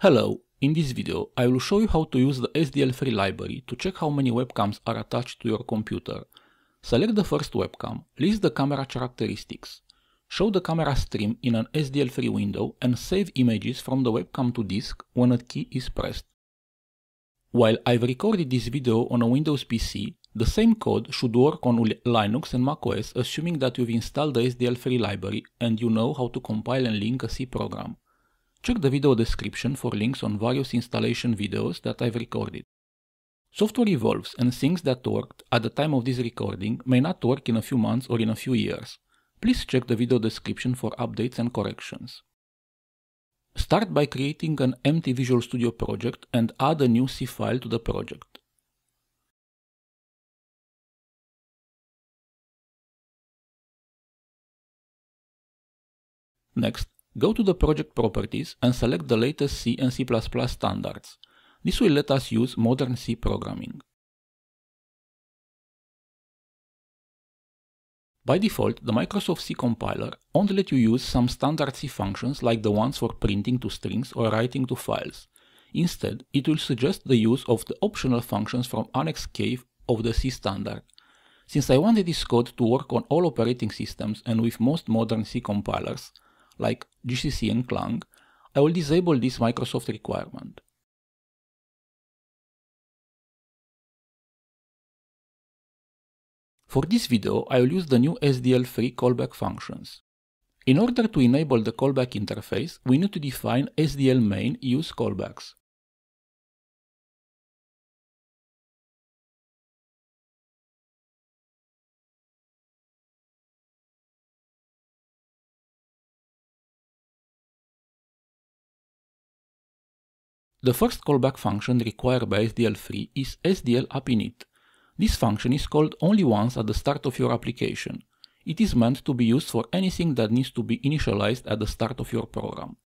Hello, in this video I will show you how to use the SDL3 library to check how many webcams are attached to your computer. Select the first webcam, list the camera characteristics, show the camera stream in an SDL3 window and save images from the webcam to disk when a key is pressed. While I've recorded this video on a Windows PC, the same code should work on Linux and macOS assuming that you've installed the SDL3 library and you know how to compile and link a C program. Check the video description for links on various installation videos that I've recorded. Software evolves and things that worked at the time of this recording may not work in a few months or in a few years. Please check the video description for updates and corrections. Start by creating an empty Visual Studio project and add a new C file to the project. Next, Go to the project properties and select the latest C and C++ standards. This will let us use modern C programming. By default, the Microsoft C compiler only let you use some standard C functions like the ones for printing to strings or writing to files. Instead, it will suggest the use of the optional functions from Annex K of the C standard. Since I wanted this code to work on all operating systems and with most modern C compilers, like GCC and Clang, I will disable this Microsoft requirement. For this video, I will use the new SDL3 callback functions. In order to enable the callback interface, we need to define SDL main use callbacks. The first callback function required by SDL3 is SDL appinit. This function is called only once at the start of your application. It is meant to be used for anything that needs to be initialized at the start of your program.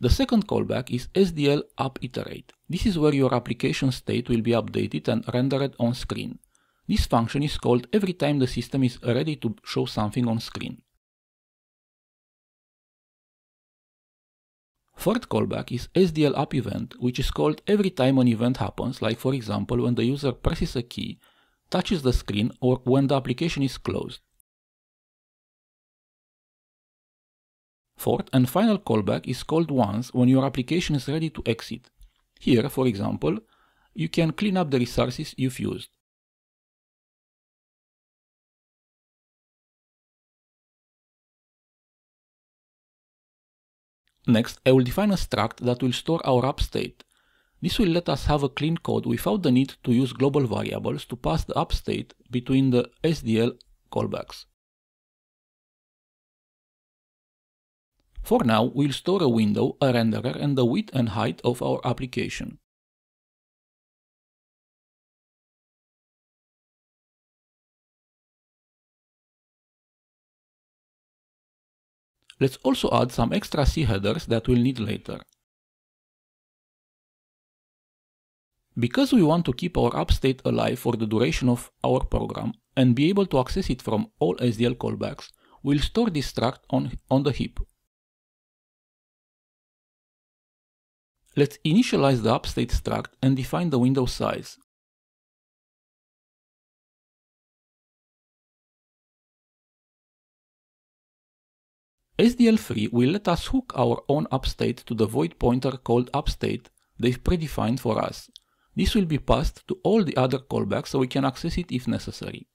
The second callback is SDL app iterate. This is where your application state will be updated and rendered on screen. This function is called every time the system is ready to show something on screen. Third callback is SDL event, which is called every time an event happens, like for example when the user presses a key, touches the screen, or when the application is closed. Fourth and final callback is called once when your application is ready to exit. Here, for example, you can clean up the resources you've used. Next, I will define a struct that will store our app state. This will let us have a clean code without the need to use global variables to pass the app state between the SDL callbacks. For now, we'll store a window, a renderer, and the width and height of our application. Let's also add some extra C headers that we'll need later. Because we want to keep our app state alive for the duration of our program and be able to access it from all SDL callbacks, we'll store this struct on, on the heap. Let's initialize the app state struct and define the window size. SDL3 will let us hook our own app state to the void pointer called app state they've predefined for us. This will be passed to all the other callbacks so we can access it if necessary.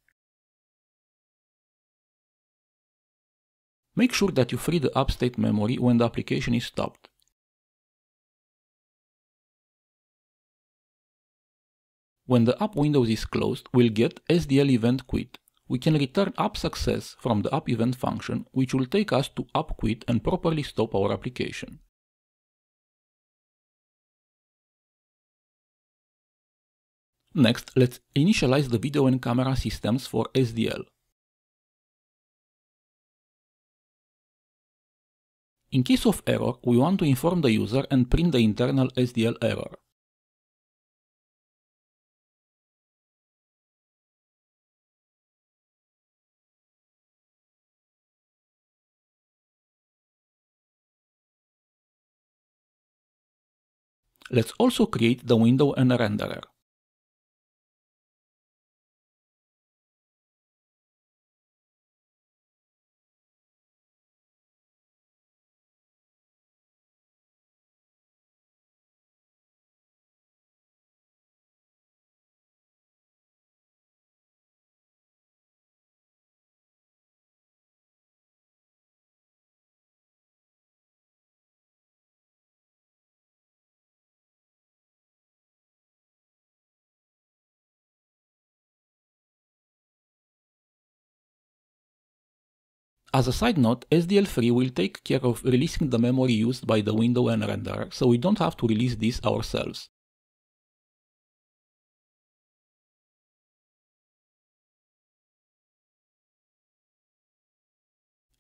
Make sure that you free the app state memory when the application is stopped. When the app window is closed, we'll get SDL event quit we can return app success from the app event function, which will take us to app quit and properly stop our application. Next, let's initialize the video and camera systems for SDL. In case of error, we want to inform the user and print the internal SDL error. Let's also create the window and renderer. As a side note, SDL3 will take care of releasing the memory used by the window and renderer, so we don't have to release this ourselves.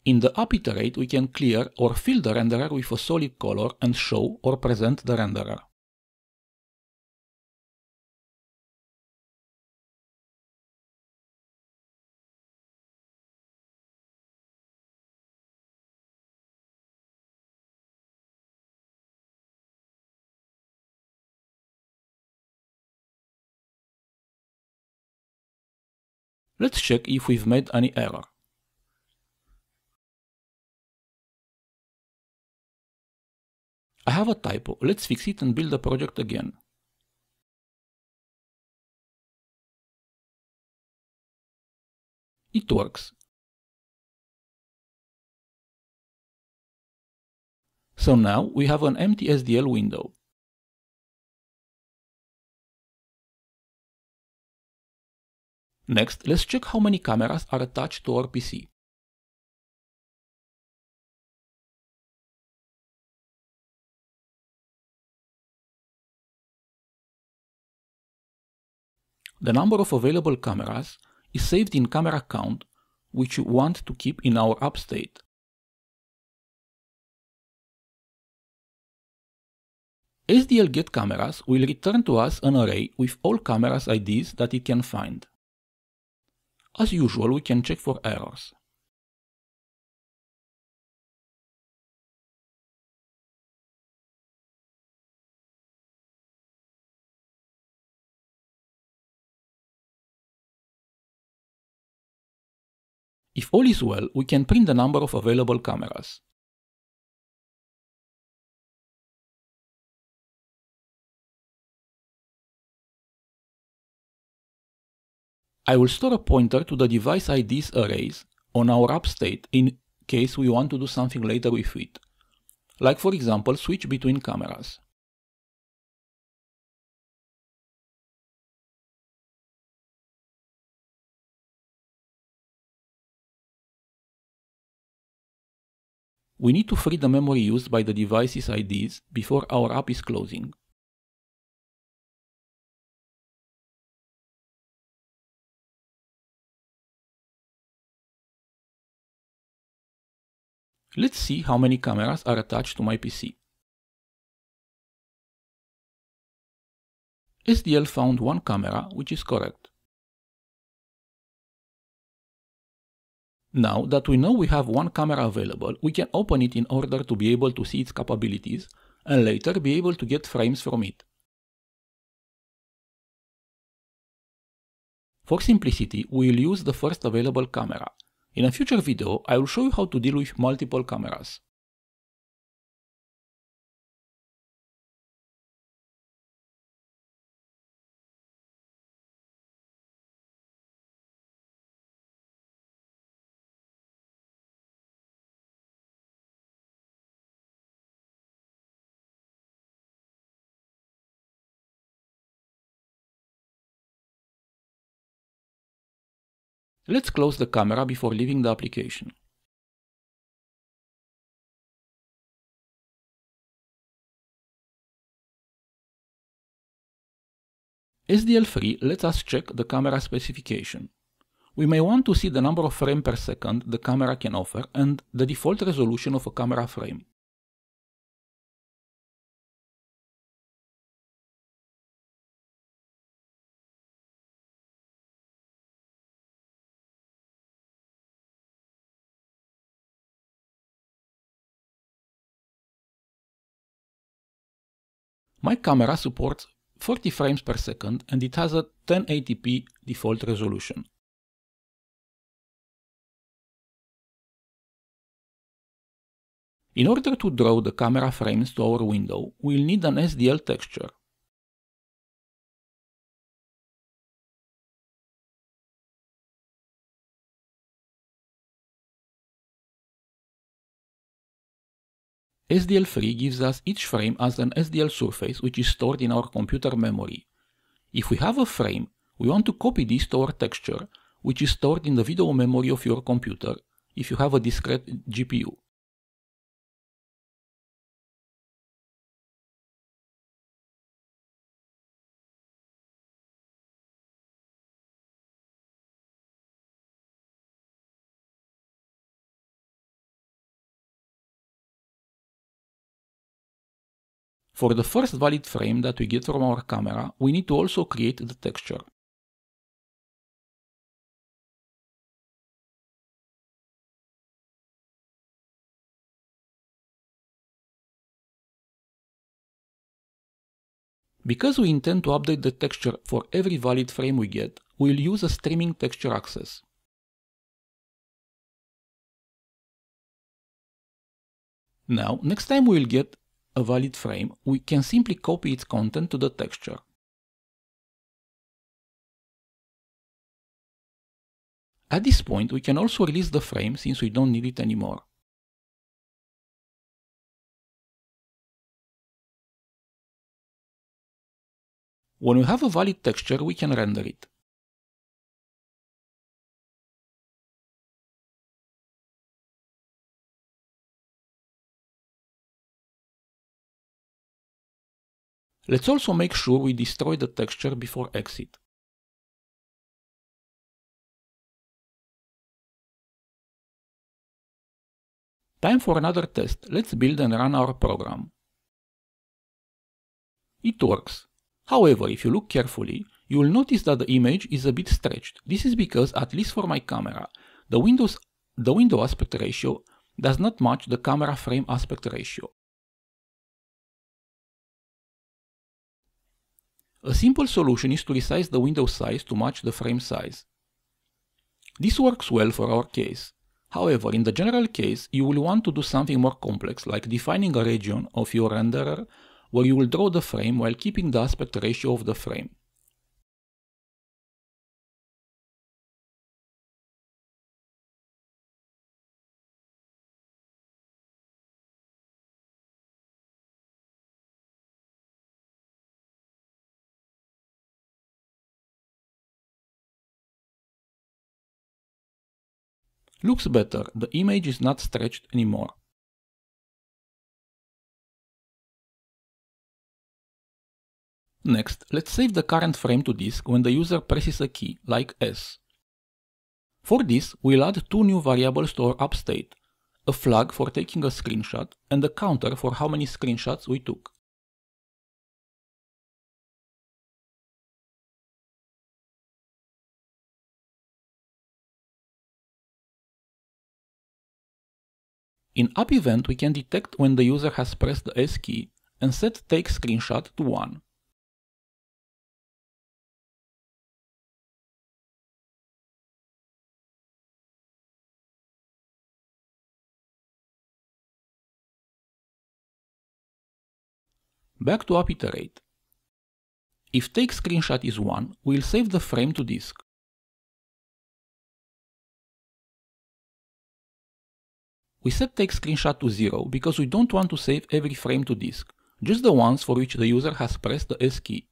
In the app iterate, we can clear or fill the renderer with a solid color and show or present the renderer. Let's check if we've made any error. I have a typo, let's fix it and build the project again. It works. So now we have an empty SDL window. Next, let's check how many cameras are attached to our PC. The number of available cameras is saved in camera count, which we want to keep in our app state. SDL get cameras will return to us an array with all cameras IDs that it can find. As usual, we can check for errors. If all is well, we can print the number of available cameras. I will store a pointer to the device IDs arrays on our app state in case we want to do something later with it, like for example switch between cameras. We need to free the memory used by the device's IDs before our app is closing. Let's see how many cameras are attached to my PC. SDL found one camera, which is correct. Now that we know we have one camera available, we can open it in order to be able to see its capabilities and later be able to get frames from it. For simplicity, we will use the first available camera, in a future video, I will show you how to deal with multiple cameras. Let's close the camera before leaving the application. SDL3 lets us check the camera specification. We may want to see the number of frames per second the camera can offer and the default resolution of a camera frame. My camera supports 40 frames per second and it has a 1080p default resolution. In order to draw the camera frames to our window, we'll need an SDL texture. SDL3 gives us each frame as an SDL surface which is stored in our computer memory. If we have a frame, we want to copy this to our texture, which is stored in the video memory of your computer if you have a discrete GPU. For the first valid frame that we get from our camera, we need to also create the texture. Because we intend to update the texture for every valid frame we get, we'll use a streaming texture access. Now, next time we'll get a valid frame, we can simply copy its content to the texture. At this point, we can also release the frame since we don't need it anymore. When we have a valid texture, we can render it. Let's also make sure we destroy the texture before exit. Time for another test. Let's build and run our program. It works. However, if you look carefully, you will notice that the image is a bit stretched. This is because, at least for my camera, the, Windows, the window aspect ratio does not match the camera frame aspect ratio. A simple solution is to resize the window size to match the frame size. This works well for our case. However, in the general case, you will want to do something more complex like defining a region of your renderer where you will draw the frame while keeping the aspect ratio of the frame. Looks better, the image is not stretched anymore. Next, let's save the current frame to disk when the user presses a key, like S. For this, we'll add two new variables to our app state, a flag for taking a screenshot and a counter for how many screenshots we took. In app event, we can detect when the user has pressed the S key and set take screenshot to 1. Back to app iterate. If take screenshot is 1, we'll save the frame to disk. We set take screenshot to 0 because we don't want to save every frame to disk, just the ones for which the user has pressed the S key.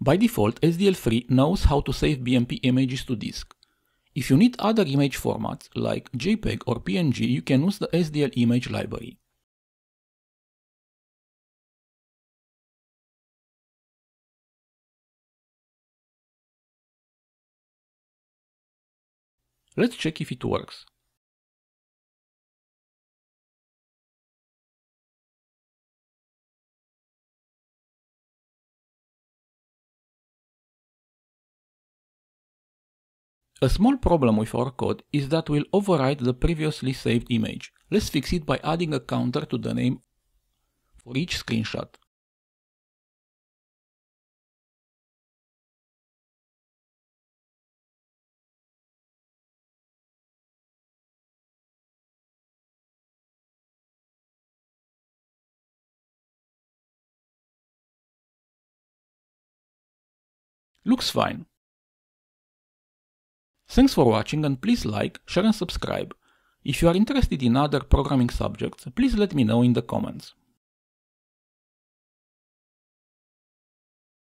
By default, SDL3 knows how to save BMP images to disk. If you need other image formats like JPEG or PNG, you can use the SDL image library. Let's check if it works. A small problem with our code is that we'll overwrite the previously saved image. Let's fix it by adding a counter to the name for each screenshot. Looks fine. Thanks for watching and please like, share and subscribe. If you are interested in other programming subjects, please let me know in the comments.